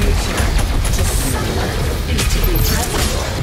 future to suffer is to be present.